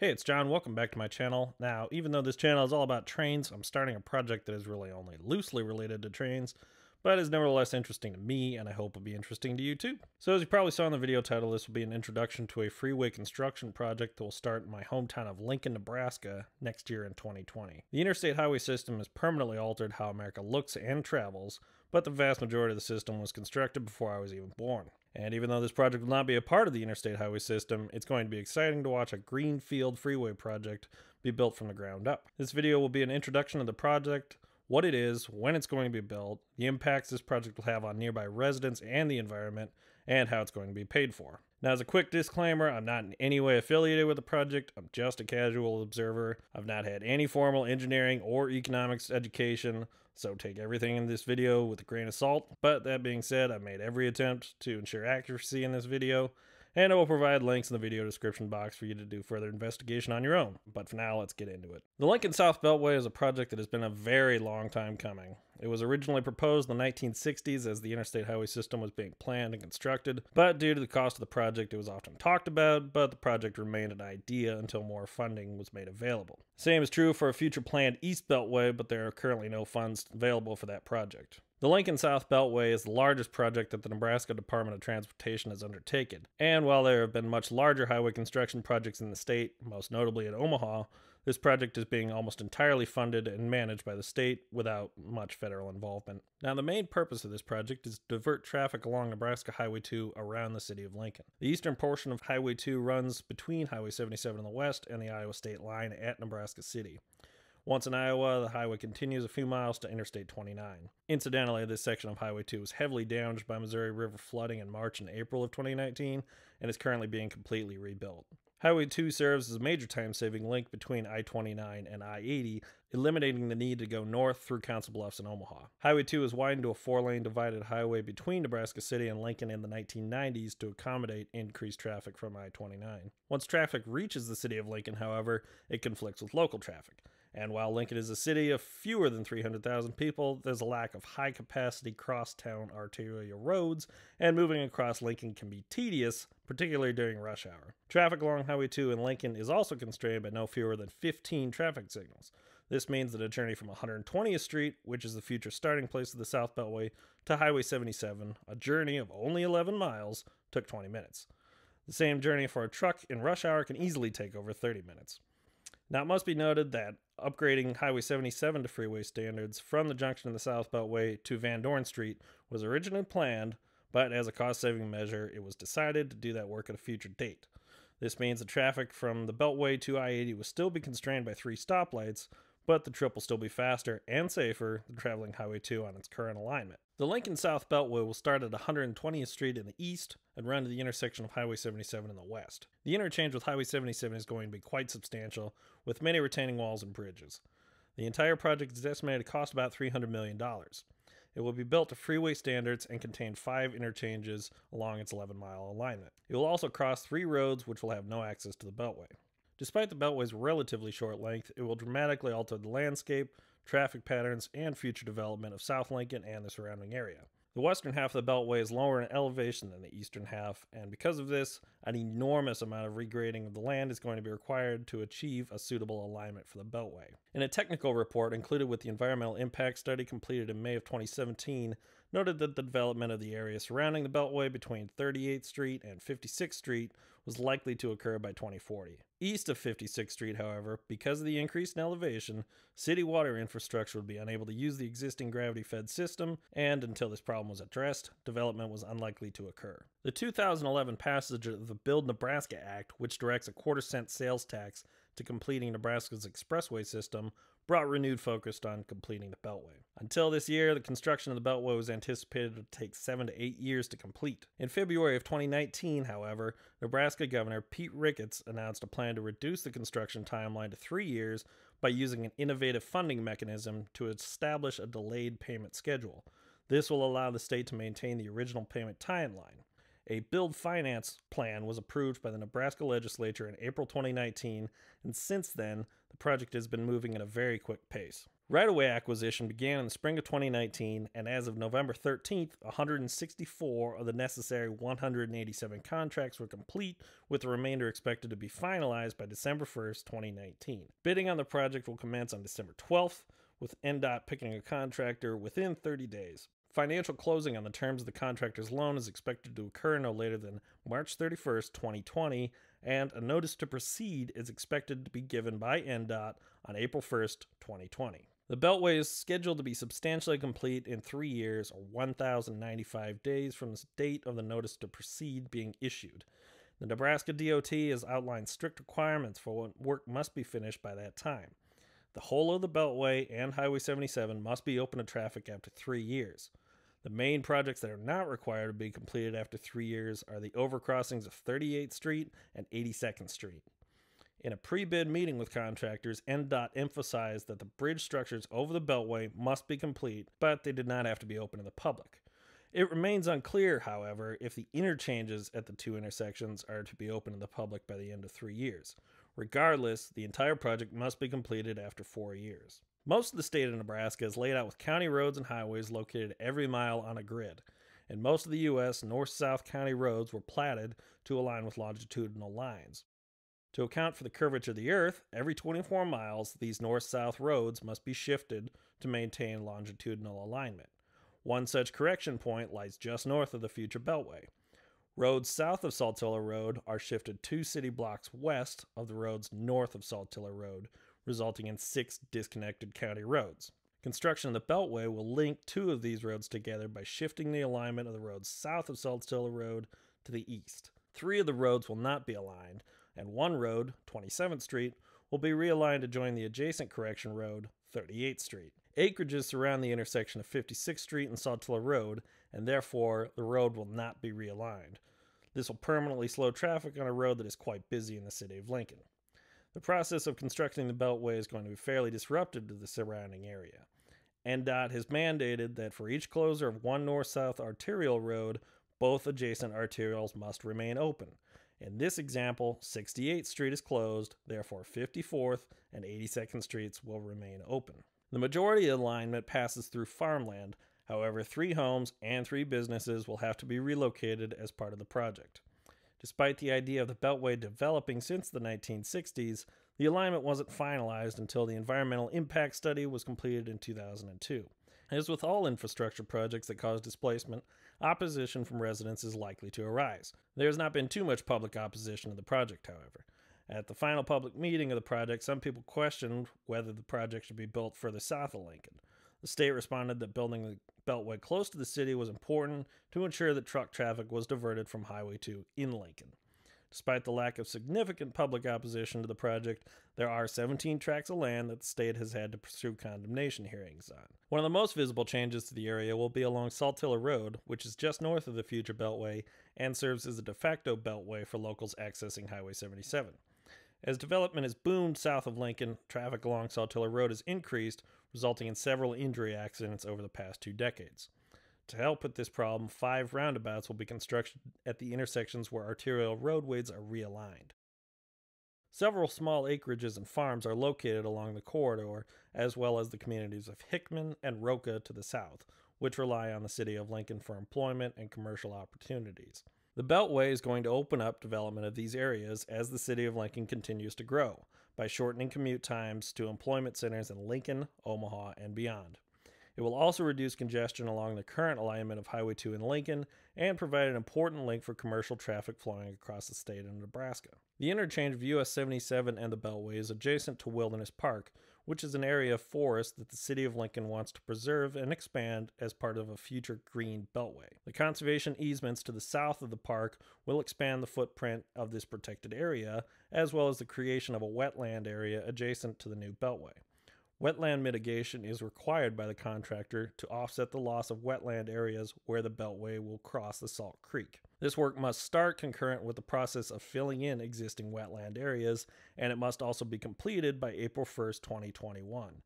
Hey, it's John. Welcome back to my channel. Now, even though this channel is all about trains, I'm starting a project that is really only loosely related to trains, but is nevertheless interesting to me, and I hope will be interesting to you too. So as you probably saw in the video title, this will be an introduction to a freeway construction project that will start in my hometown of Lincoln, Nebraska next year in 2020. The interstate highway system has permanently altered how America looks and travels, but the vast majority of the system was constructed before I was even born. And even though this project will not be a part of the interstate highway system, it's going to be exciting to watch a greenfield freeway project be built from the ground up. This video will be an introduction to the project, what it is, when it's going to be built, the impacts this project will have on nearby residents and the environment, and how it's going to be paid for. Now, as a quick disclaimer, I'm not in any way affiliated with the project. I'm just a casual observer. I've not had any formal engineering or economics education, so take everything in this video with a grain of salt. But that being said, I've made every attempt to ensure accuracy in this video, and I will provide links in the video description box for you to do further investigation on your own. But for now, let's get into it. The Lincoln South Beltway is a project that has been a very long time coming. It was originally proposed in the 1960s as the interstate highway system was being planned and constructed, but due to the cost of the project, it was often talked about, but the project remained an idea until more funding was made available. Same is true for a future planned East Beltway, but there are currently no funds available for that project. The Lincoln South Beltway is the largest project that the Nebraska Department of Transportation has undertaken, and while there have been much larger highway construction projects in the state, most notably in Omaha, this project is being almost entirely funded and managed by the state without much federal involvement. Now, the main purpose of this project is to divert traffic along Nebraska Highway 2 around the city of Lincoln. The eastern portion of Highway 2 runs between Highway 77 in the west and the Iowa state line at Nebraska City. Once in Iowa, the highway continues a few miles to Interstate 29. Incidentally, this section of Highway 2 was heavily damaged by Missouri River flooding in March and April of 2019 and is currently being completely rebuilt. Highway 2 serves as a major time saving link between I 29 and I 80, eliminating the need to go north through Council Bluffs and Omaha. Highway 2 is widened to a four lane divided highway between Nebraska City and Lincoln in the 1990s to accommodate increased traffic from I 29. Once traffic reaches the city of Lincoln, however, it conflicts with local traffic. And while Lincoln is a city of fewer than 300,000 people, there's a lack of high capacity cross-town arterial roads, and moving across Lincoln can be tedious, particularly during rush hour. Traffic along Highway 2 in Lincoln is also constrained by no fewer than 15 traffic signals. This means that a journey from 120th Street, which is the future starting place of the South Beltway, to Highway 77, a journey of only 11 miles, took 20 minutes. The same journey for a truck in rush hour can easily take over 30 minutes. Now, it must be noted that upgrading Highway 77 to freeway standards from the junction of the South Beltway to Van Dorn Street was originally planned, but as a cost saving measure, it was decided to do that work at a future date. This means the traffic from the Beltway to I 80 will still be constrained by three stoplights, but the trip will still be faster and safer than traveling Highway 2 on its current alignment. The Lincoln South Beltway will start at 120th Street in the east and run to the intersection of Highway 77 in the west. The interchange with Highway 77 is going to be quite substantial, with many retaining walls and bridges. The entire project is estimated to cost about $300 million. It will be built to freeway standards and contain five interchanges along its 11 mile alignment. It will also cross three roads which will have no access to the Beltway. Despite the Beltway's relatively short length, it will dramatically alter the landscape, traffic patterns, and future development of South Lincoln and the surrounding area. The western half of the Beltway is lower in elevation than the eastern half, and because of this, an enormous amount of regrading of the land is going to be required to achieve a suitable alignment for the Beltway. In a technical report included with the environmental impact study completed in May of 2017, noted that the development of the area surrounding the Beltway between 38th Street and 56th Street was likely to occur by 2040. East of 56th Street, however, because of the increase in elevation, city water infrastructure would be unable to use the existing gravity fed system, and until this problem was addressed, development was unlikely to occur. The 2011 passage of the Build Nebraska Act, which directs a quarter cent sales tax to completing Nebraska's expressway system, brought renewed focus on completing the Beltway. Until this year, the construction of the Beltway was anticipated to take seven to eight years to complete. In February of 2019, however, Nebraska Governor Pete Ricketts announced a plan to reduce the construction timeline to three years by using an innovative funding mechanism to establish a delayed payment schedule. This will allow the state to maintain the original payment timeline. A build finance plan was approved by the Nebraska legislature in April 2019, and since then, the project has been moving at a very quick pace. Right of way acquisition began in the spring of 2019, and as of November 13th, 164 of the necessary 187 contracts were complete, with the remainder expected to be finalized by December 1st, 2019. Bidding on the project will commence on December 12th, with NDOT picking a contractor within 30 days. Financial closing on the terms of the contractor's loan is expected to occur no later than March 31st, 2020, and a notice to proceed is expected to be given by NDOT on April 1st, 2020. The Beltway is scheduled to be substantially complete in three years or 1,095 days from the date of the notice to proceed being issued. The Nebraska DOT has outlined strict requirements for what work must be finished by that time. The whole of the Beltway and Highway 77 must be open to traffic after three years. The main projects that are not required to be completed after three years are the overcrossings of 38th Street and 82nd Street. In a pre bid meeting with contractors, NDOT emphasized that the bridge structures over the Beltway must be complete, but they did not have to be open to the public. It remains unclear, however, if the interchanges at the two intersections are to be open to the public by the end of three years. Regardless, the entire project must be completed after four years. Most of the state of Nebraska is laid out with county roads and highways located every mile on a grid. In most of the U.S., north south county roads were platted to align with longitudinal lines. To account for the curvature of the Earth, every 24 miles, these north south roads must be shifted to maintain longitudinal alignment. One such correction point lies just north of the future Beltway. Roads south of Saltillo Road are shifted two city blocks west of the roads north of Saltillo Road, resulting in six disconnected county roads. Construction of the Beltway will link two of these roads together by shifting the alignment of the roads south of Saltillo Road to the east. Three of the roads will not be aligned, and one road, 27th Street, will be realigned to join the adjacent correction road, 38th Street. Acreages surround the intersection of 56th Street and Saltillo Road, and therefore the road will not be realigned. This will permanently slow traffic on a road that is quite busy in the city of Lincoln. The process of constructing the Beltway is going to be fairly disruptive to the surrounding area. NDOT has mandated that for each closure of one north south arterial road, both adjacent arterials must remain open. In this example, 68th Street is closed, therefore 54th and 82nd Streets will remain open. The majority of alignment passes through farmland, however, three homes and three businesses will have to be relocated as part of the project. Despite the idea of the Beltway developing since the 1960s, the alignment wasn't finalized until the environmental impact study was completed in 2002. As with all infrastructure projects that cause displacement, opposition from residents is likely to arise. There has not been too much public opposition to the project, however. At the final public meeting of the project, some people questioned whether the project should be built further south of Lincoln. The state responded that building the beltway close to the city was important to ensure that truck traffic was diverted from Highway 2 in Lincoln. Despite the lack of significant public opposition to the project, there are 17 tracts of land that the state has had to pursue condemnation hearings on. One of the most visible changes to the area will be along Saltillo Road, which is just north of the future Beltway and serves as a de facto beltway for locals accessing Highway 77. As development has boomed south of Lincoln, traffic along Saltillo Road has increased, resulting in several injury accidents over the past two decades. To help with this problem, five roundabouts will be constructed at the intersections where arterial roadways are realigned. Several small acreages and farms are located along the corridor, as well as the communities of Hickman and Roca to the south, which rely on the city of Lincoln for employment and commercial opportunities. The Beltway is going to open up development of these areas as the city of Lincoln continues to grow by shortening commute times to employment centers in Lincoln, Omaha, and beyond. It will also reduce congestion along the current alignment of Highway 2 in Lincoln and provide an important link for commercial traffic flowing across the state of Nebraska. The interchange of US 77 and the Beltway is adjacent to Wilderness Park, which is an area of forest that the city of Lincoln wants to preserve and expand as part of a future green beltway. The conservation easements to the south of the park will expand the footprint of this protected area, as well as the creation of a wetland area adjacent to the new beltway. Wetland mitigation is required by the contractor to offset the loss of wetland areas where the beltway will cross the Salt Creek. This work must start concurrent with the process of filling in existing wetland areas, and it must also be completed by April 1, 2021.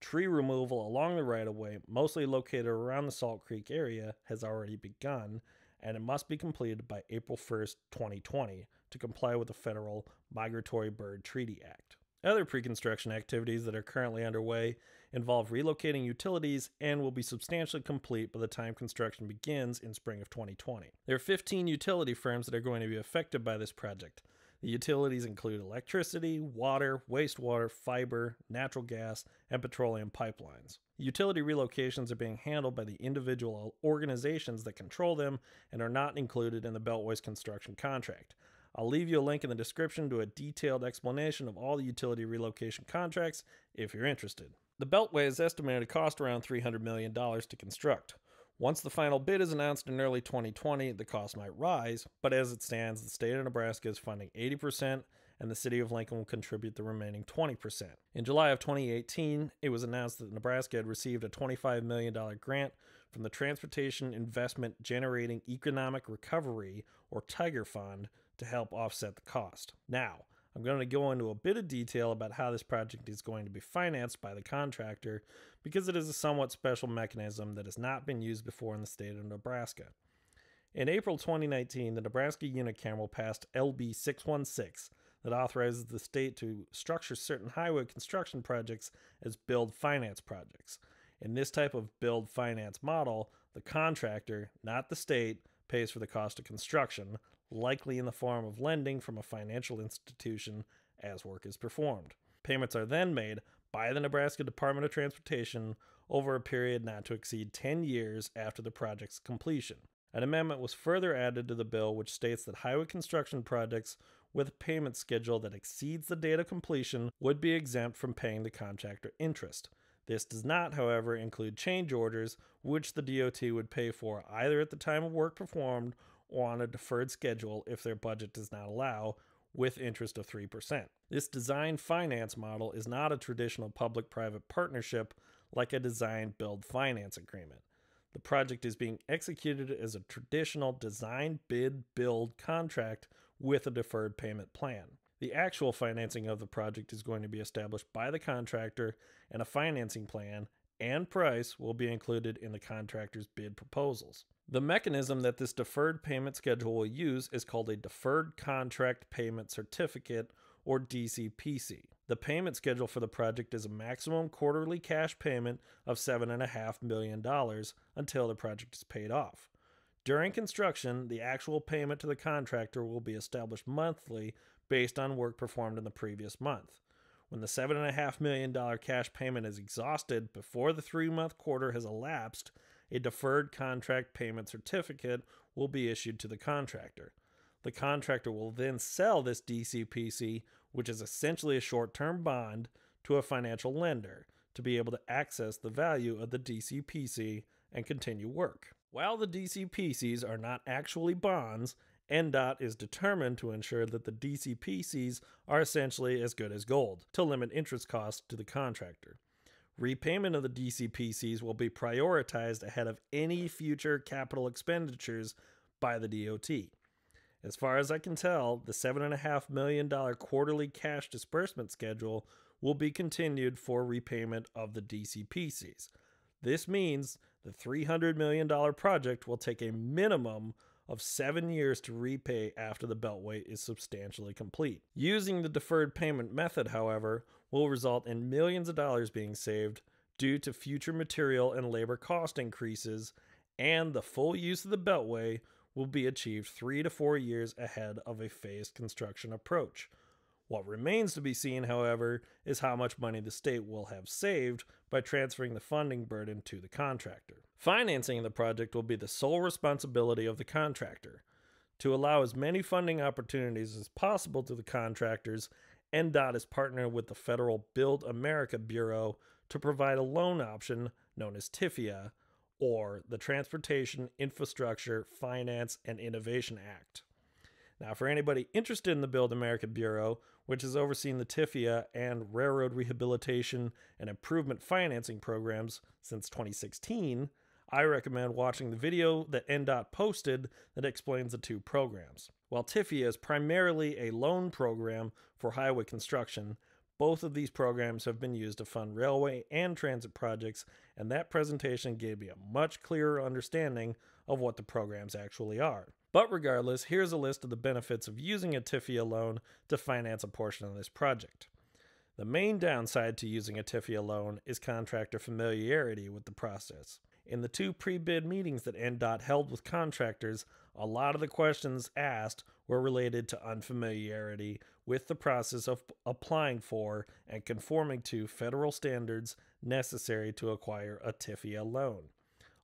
Tree removal along the right of way, mostly located around the Salt Creek area, has already begun, and it must be completed by April 1, 2020, to comply with the federal Migratory Bird Treaty Act. Other pre construction activities that are currently underway involve relocating utilities and will be substantially complete by the time construction begins in spring of 2020. There are 15 utility firms that are going to be affected by this project. The utilities include electricity, water, wastewater, fiber, natural gas, and petroleum pipelines. Utility relocations are being handled by the individual organizations that control them and are not included in the Beltway's construction contract. I'll leave you a link in the description to a detailed explanation of all the utility relocation contracts if you're interested. The Beltway is estimated to cost around $300 million to construct. Once the final bid is announced in early 2020, the cost might rise, but as it stands, the state of Nebraska is funding 80% and the city of Lincoln will contribute the remaining 20%. In July of 2018, it was announced that Nebraska had received a $25 million grant from the Transportation Investment Generating Economic Recovery, or Tiger Fund, to help offset the cost. Now, I'm going to go into a bit of detail about how this project is going to be financed by the contractor because it is a somewhat special mechanism that has not been used before in the state of Nebraska. In April 2019, the Nebraska Unicameral passed LB 616 that authorizes the state to structure certain highway construction projects as build finance projects. In this type of build finance model, the contractor, not the state, pays for the cost of construction, likely in the form of lending from a financial institution as work is performed. Payments are then made by the Nebraska Department of Transportation over a period not to exceed 10 years after the project's completion. An amendment was further added to the bill which states that highway construction projects with a payment schedule that exceeds the date of completion would be exempt from paying the contractor interest. This does not, however, include change orders, which the DOT would pay for either at the time of work performed or on a deferred schedule if their budget does not allow, with interest of 3%. This design finance model is not a traditional public private partnership like a design build finance agreement. The project is being executed as a traditional design bid build contract with a deferred payment plan. The actual financing of the project is going to be established by the contractor, and a financing plan and price will be included in the contractor's bid proposals. The mechanism that this deferred payment schedule will use is called a Deferred Contract Payment Certificate, or DCPC. The payment schedule for the project is a maximum quarterly cash payment of $7.5 million until the project is paid off. During construction, the actual payment to the contractor will be established monthly based on work performed in the previous month. When the $7.5 million cash payment is exhausted before the three month quarter has elapsed, a deferred contract payment certificate will be issued to the contractor. The contractor will then sell this DCPC, which is essentially a short term bond, to a financial lender to be able to access the value of the DCPC and continue work. While the DCPCs are not actually bonds, NDOT is determined to ensure that the DCPCs are essentially as good as gold to limit interest costs to the contractor. Repayment of the DCPCs will be prioritized ahead of any future capital expenditures by the DOT. As far as I can tell, the $7.5 million quarterly cash disbursement schedule will be continued for repayment of the DCPCs. This means the $300 million project will take a minimum of seven years to repay after the Beltway is substantially complete. Using the deferred payment method, however, will result in millions of dollars being saved due to future material and labor cost increases, and the full use of the Beltway will be achieved three to four years ahead of a phased construction approach. What remains to be seen, however, is how much money the state will have saved by transferring the funding burden to the contractor. Financing the project will be the sole responsibility of the contractor. To allow as many funding opportunities as possible to the contractors, NDOT is partnered with the federal Build America Bureau to provide a loan option known as TIFIA, or the Transportation Infrastructure Finance and Innovation Act. Now, for anybody interested in the Build America Bureau, which has overseen the TIFIA and railroad rehabilitation and improvement financing programs since 2016, I recommend watching the video that NDOT posted that explains the two programs. While TIFIA is primarily a loan program for highway construction, both of these programs have been used to fund railway and transit projects, and that presentation gave me a much clearer understanding of what the programs actually are. But regardless, here's a list of the benefits of using a TIFIA loan to finance a portion of this project. The main downside to using a TIFIA loan is contractor familiarity with the process. In the two pre bid meetings that NDOT held with contractors, a lot of the questions asked were related to unfamiliarity with the process of applying for and conforming to federal standards necessary to acquire a TIFIA loan.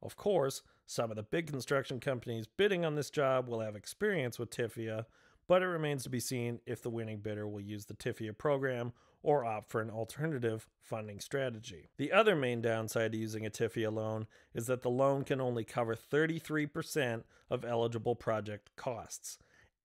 Of course, some of the big construction companies bidding on this job will have experience with TIFIA, but it remains to be seen if the winning bidder will use the TIFIA program or opt for an alternative funding strategy. The other main downside to using a TIFIA loan is that the loan can only cover 33% of eligible project costs.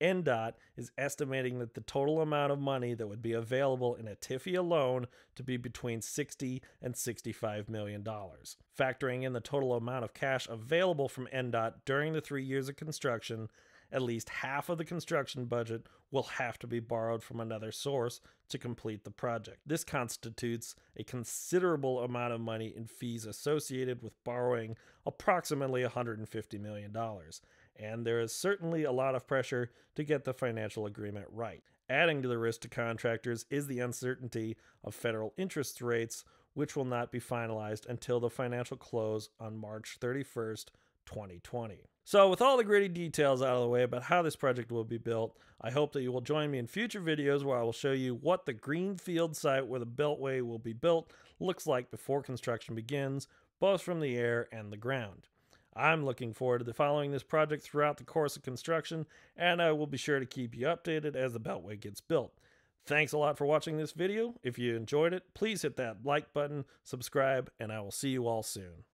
NDOT is estimating that the total amount of money that would be available in a TIFIA loan to be between 60 and 65 million dollars. Factoring in the total amount of cash available from NDOT during the 3 years of construction, at least half of the construction budget will have to be borrowed from another source to complete the project. This constitutes a considerable amount of money in fees associated with borrowing approximately $150 million, and there is certainly a lot of pressure to get the financial agreement right. Adding to the risk to contractors is the uncertainty of federal interest rates, which will not be finalized until the financial close on March 31st, 2020. So, with all the gritty details out of the way about how this project will be built, I hope that you will join me in future videos where I will show you what the greenfield site where the Beltway will be built looks like before construction begins, both from the air and the ground. I'm looking forward to following this project throughout the course of construction, and I will be sure to keep you updated as the Beltway gets built. Thanks a lot for watching this video. If you enjoyed it, please hit that like button, subscribe, and I will see you all soon.